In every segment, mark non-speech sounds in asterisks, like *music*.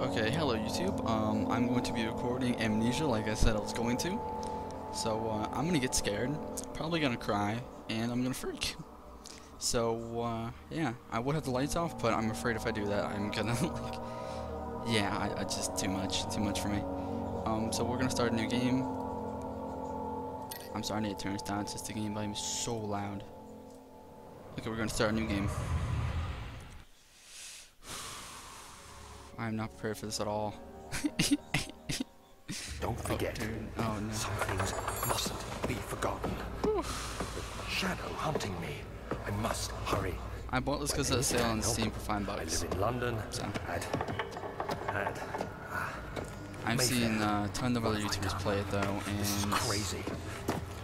Okay, hello YouTube. Um, I'm going to be recording Amnesia like I said I was going to. So, uh, I'm gonna get scared, probably gonna cry, and I'm gonna freak. *laughs* So, uh, yeah, I would have the lights off, but I'm afraid if I do that, I'm gonna, *laughs* like, yeah, I, I just, too much, too much for me. Um, so we're gonna start a new game. I'm sorry, I need to turn this down since the game volume is so loud. Okay, we're gonna start a new game. I'm not prepared for this at all. *laughs* Don't forget, Oh. Oh, no. some things mustn't be forgotten. Shadow hunting me. I must hurry. I bought this because it's sale on Steam for 5 I live in London. So. Had, had. Ah, I've Mayfair. seen uh, a ton of other YouTubers play it though, this is crazy.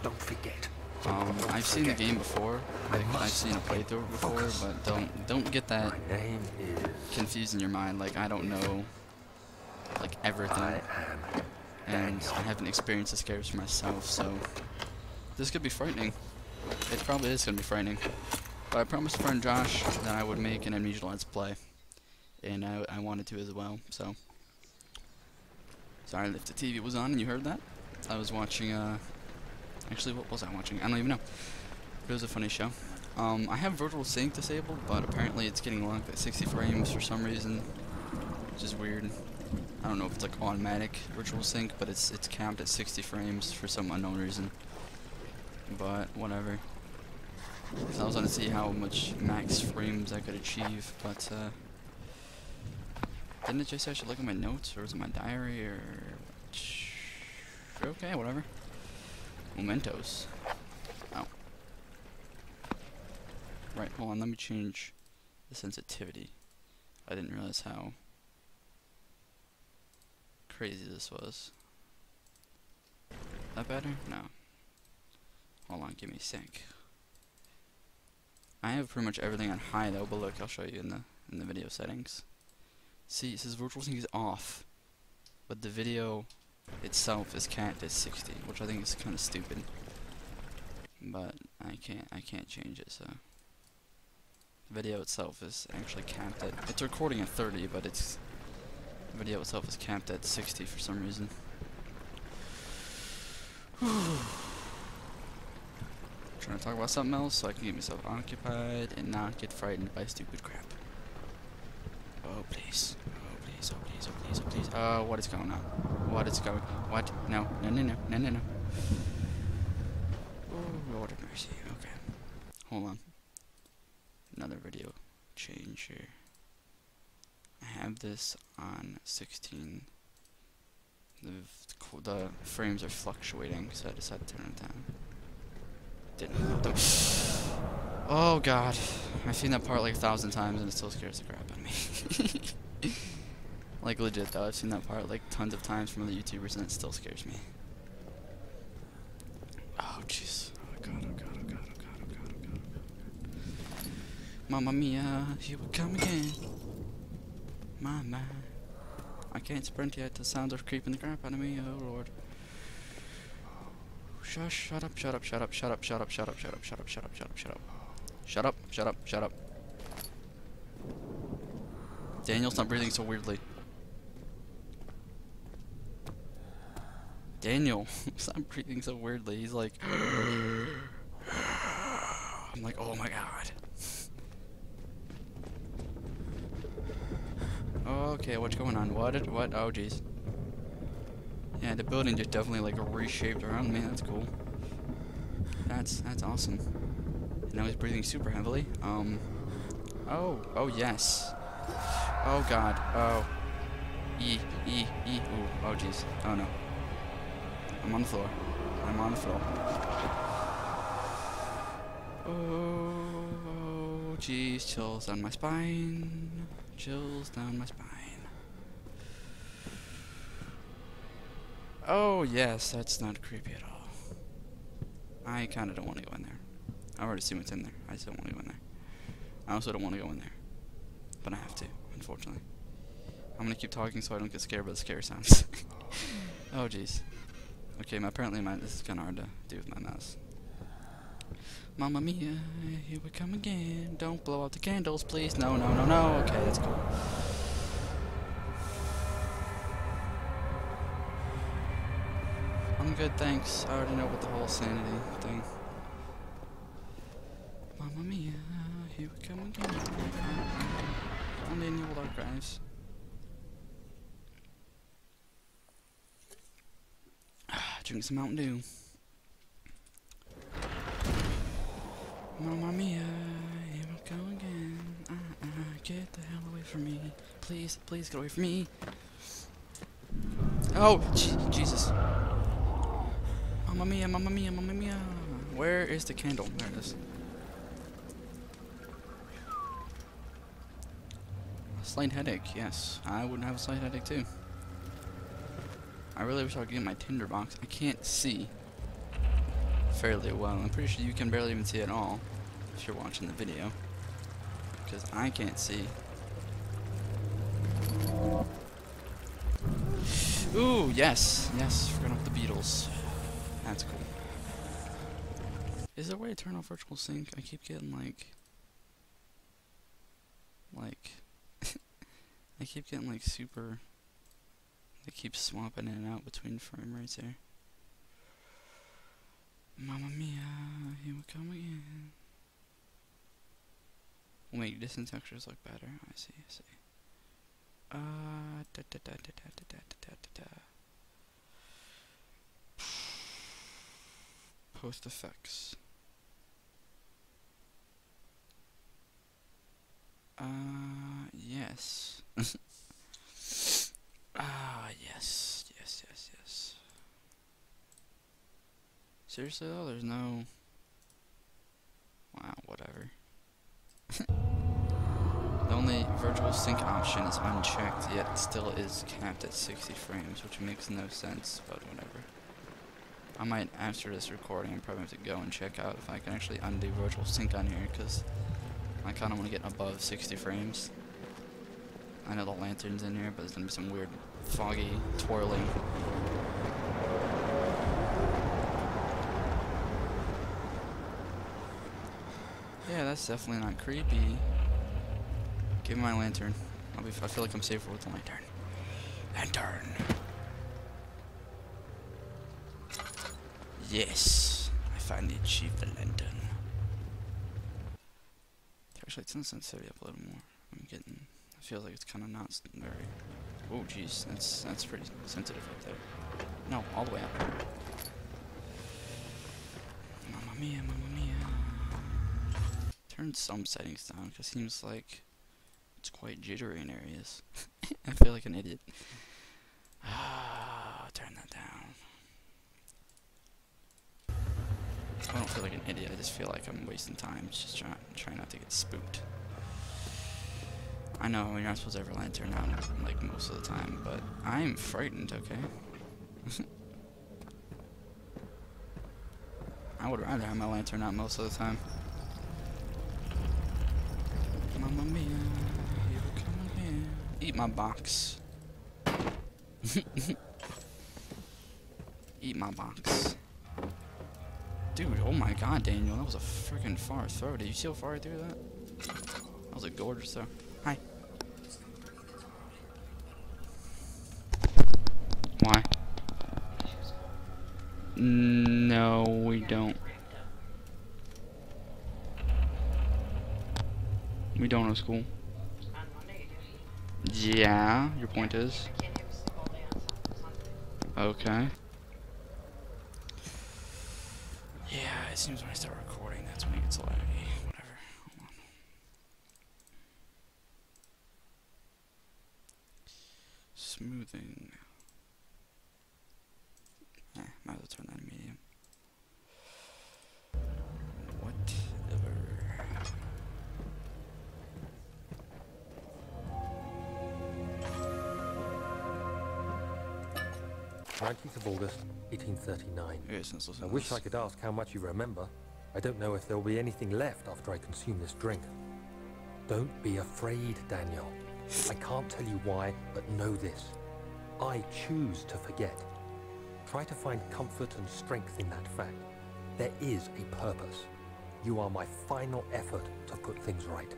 Don't forget. Um, I've seen the game before. Like, I've seen a playthrough before, but don't don't get that confused in your mind. Like I don't know like everything, I and I haven't experienced the scares for myself, so this could be frightening. It probably is gonna be frightening. But I promised friend Josh that I would make an Amnesia Let's Play, and I, I wanted to as well. So sorry if the TV was on and you heard that. I was watching. Uh, actually, what was I watching? I don't even know. It was a funny show. Um, I have virtual sync disabled, but apparently it's getting locked at 60 frames for some reason, which is weird. I don't know if it's like automatic virtual sync, but it's it's capped at 60 frames for some unknown reason. But whatever. I was gonna see how much max frames I could achieve, but uh, didn't it just say I should look at my notes, or was it my diary, or okay, whatever. Mementos. Oh. Right, hold on, let me change the sensitivity. I didn't realize how crazy this was. That better? No. Hold on, give me a sec. I have pretty much everything on high though, but look, I'll show you in the in the video settings. See, it says virtual sync is off, but the video itself is capped at 60, which I think is kind of stupid. But I can't I can't change it, so the video itself is actually capped at it's recording at 30, but it's the video itself is capped at 60 for some reason. *sighs* Trying to talk about something else so I can get myself occupied and not get frightened by stupid crap. Oh please. Please, oh please, oh please. Uh what is going on? What is going what? No, no no no no no no. Oh Lord of mercy, okay. Hold on. Another video change here. I have this on 16. The, the frames are fluctuating, so I decided to turn it down. Didn't. Oh god. I've seen that part like a thousand times and it still scares the crap out of me. *laughs* like legit though, I've seen that part like tons of times from other YouTubers and it still scares me. Oh jeez. Oh god, oh god, oh god, oh god, oh god, oh god, oh god. Mamma mia, here we come again. My, my. I can't sprint yet, the sounds are creeping the crap out of me, oh lord. Shush, shut up, shut up, shut up, shut up, shut up, shut up, shut up, shut up, shut up, shut up, shut up. Shut up, shut up, shut up. Daniel's not breathing so weirdly. Daniel, *laughs* stop breathing so weirdly. He's like, *gasps* I'm like, oh my god. Okay, what's going on? What? What? Oh, jeez. Yeah, the building just definitely like reshaped around me. That's cool. That's that's awesome. Now he's breathing super heavily. Um. Oh. Oh yes. Oh God. Oh. E. E. E. Ooh. Oh jeez. Oh no. I'm on the floor. I'm on the floor. Oh. Jeez. Chills down my spine. Chills down my spine. Oh yes, that's not creepy at all. I kind of don't want to go in there. I already see what's in there. I just don't want to go in there. I also don't want to go in there. But I have to, unfortunately. I'm gonna keep talking so I don't get scared by the scary sounds. *laughs* oh jeez. Okay, my, apparently my this is kind of hard to do with my mouse. Mamma mia, here we come again. Don't blow out the candles, please. No, no, no, no. Okay, that's cool. I'm good, thanks. I already know what the whole sanity thing. Mamma mia, here we come again. Unending dark archives. Drink some Mountain Dew. Mamma mia, here we go again. Uh, uh, get the hell away from me. Please, please get away from me. Oh, Jesus. Mamma mia, mamma mia, mamma mia. Where is the candle? There it is. A slight headache, yes. I wouldn't have a slight headache too. I really wish I could get my tinder box. I can't see fairly well. I'm pretty sure you can barely even see at all if you're watching the video. Because I can't see. Ooh, yes, yes, forgot about the Beatles. That's cool. Is there a way to turn off virtual sync? I keep getting like, like, *laughs* I keep getting like super, I keeps swapping in and out between frame rates here. Mamma mia, here we come again. We'll make distant textures look better. I see, I see. Uh, da da da da da da da da da da. Post effects. Uh, yes. *laughs* Ah, yes, yes, yes. Seriously though, there's no. Wow, whatever. *laughs* The only virtual sync option is unchecked, yet still is capped at 60 frames, which makes no sense, but whatever. I might, after this recording, I'm probably have to go and check out if I can actually undo virtual sync on here, because I kind of want to get above 60 frames. I know the lantern's in here, but there's going to be some weird, foggy, twirling. Yeah, that's definitely not creepy. Give me my lantern. I'll be, I feel like I'm safer with the lantern. Lantern. Yes, I finally achieved the lantern. Actually, it's in sensitivity up a little more. I'm getting. I feel like it's kind of not very. Oh, jeez, that's that's pretty sensitive up there. No, all the way up. Mamma mia, mamma mia. Turn some settings down because it seems like it's quite jittery in areas. *laughs* I feel like an idiot. Ah, turn that down. I don't feel like an idiot. I just feel like I'm wasting time. Just trying, trying not to get spooked. I know you're not supposed to have ever lantern out like most of the time, but I'm frightened. Okay. *laughs* I would rather have my lantern out most of the time. Mamma mia, here come again. Eat my box. *laughs* Eat my box. Dude, oh my god, Daniel, that was a freaking far throw. Did you see how far I threw that? That was a gorgeous throw. Hi. Why? Mm, no, we don't. We don't know school. Yeah, your point is. Okay. Yeah, it seems when I start recording, that's when it gets laggy. Whatever. Smoothing. 19th of August, 1839. Yes, I wish I could ask how much you remember. I don't know if there will be anything left after I consume this drink. Don't be afraid, Daniel. I can't tell you why, but know this. I choose to forget. Try to find comfort and strength in that fact. There is a purpose. You are my final effort to put things right.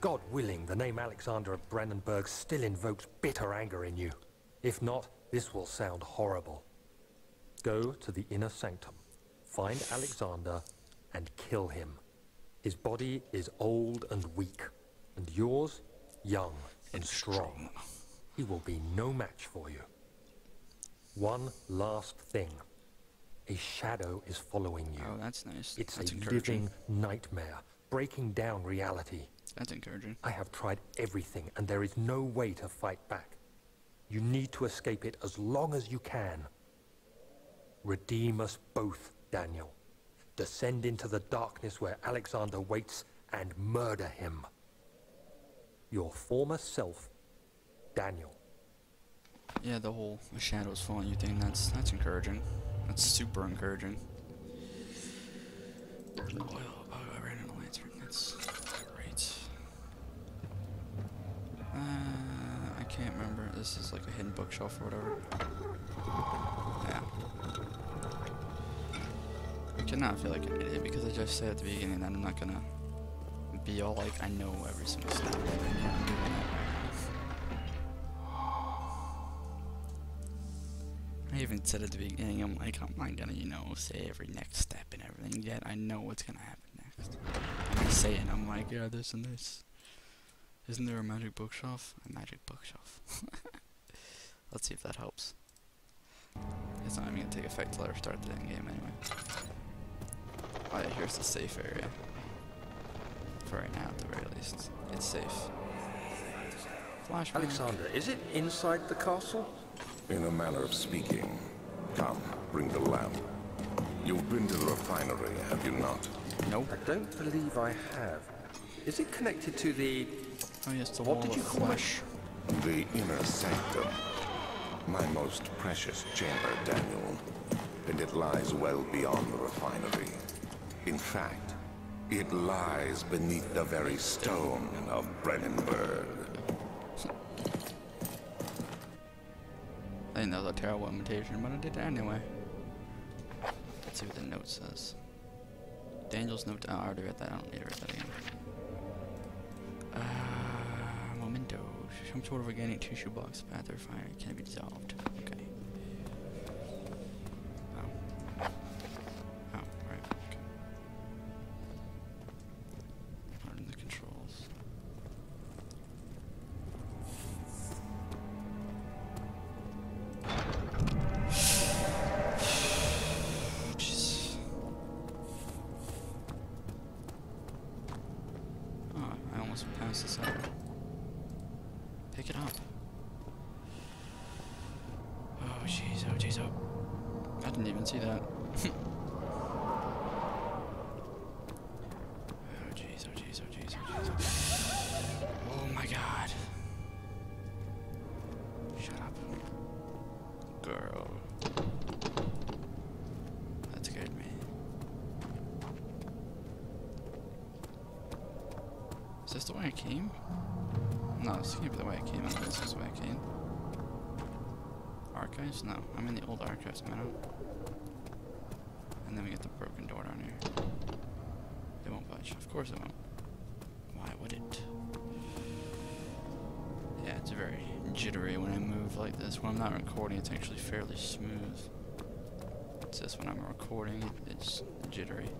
God willing, the name Alexander of Brennenburg still invokes bitter anger in you. If not, this will sound horrible. Go to the inner sanctum, find Alexander, and kill him. His body is old and weak, and yours young and strong. He will be no match for you. One last thing. A shadow is following you. Oh, that's nice. It's that's a living nightmare, breaking down reality. That's encouraging. I have tried everything, and there is no way to fight back. You need to escape it as long as you can. Redeem us both, Daniel. Descend into the darkness where Alexander waits and murder him. Your former self, Daniel. Yeah, the whole shadows following you thing, that's that's encouraging. That's super encouraging. Oil, oh, I ran out of lantern. That's great. Uh, I can't remember. This is like a hidden bookshelf or whatever. Yeah. I cannot feel like an idiot because I just said at the beginning that I'm not gonna be all like, I know every single step. I even said at the beginning, I'm like, I'm not gonna, you know, say every next step and everything yet. I know what's gonna happen next. I'm just saying, I'm like, yeah, this and this. Isn't there a magic bookshelf? A magic bookshelf. *laughs* Let's see if that helps. It's not even gonna take effect till I start the end game anyway. Oh yeah, here's the safe area. For right now, at the very least. It's safe. Flashback. Alexander, is it inside the castle? In a manner of speaking. Come, bring the lamp. You've been to the refinery, have you not? Nope. I don't believe I have. Is it connected to the... Oh yes, the What did of you call flesh. The inner sanctum. My most precious chamber, Daniel. And it lies well beyond the refinery. In fact, it lies beneath the very stone of Brennenburg. I think that was a terrible imitation, but I did it anyway. Let's see what the note says. Daniel's note. Oh, I already read that. I don't need to read that again. Uh. Some sort of organic tissue box path or fire can be dissolved. Didn't even see that. Archives? No, I'm in the old archives, man. And then we get the broken door down here. It won't budge. Of course it won't. Why would it? Yeah, it's very jittery when I move like this. When I'm not recording, it's actually fairly smooth. It's just when I'm recording, it's jittery.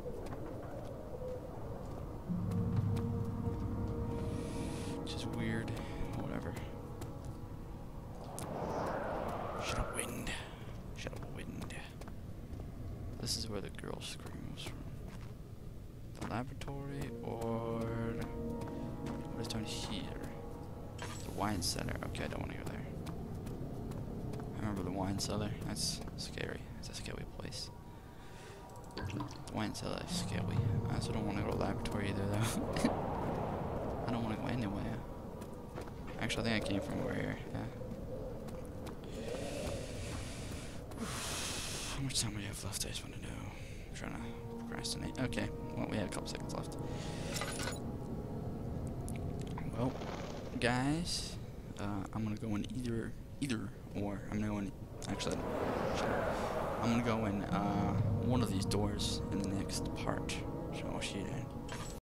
Where the from. The laboratory or what is down here? The wine cellar. Okay, I don't want to go there. I remember the wine cellar. That's scary. It's a scary place. The wine cellar is scary. I also don't want to go to the laboratory either, though. *laughs* I don't want to go anywhere. Actually, I think I came from over here. Yeah. How much time do we have left? I just want to know. Trying to procrastinate. Okay. Well, we have a couple seconds left. Well, guys, uh, I'm gonna go in either, either or. I'm gonna. Actually. I'm gonna go in uh, one of these doors in the next part. So I'll see you then.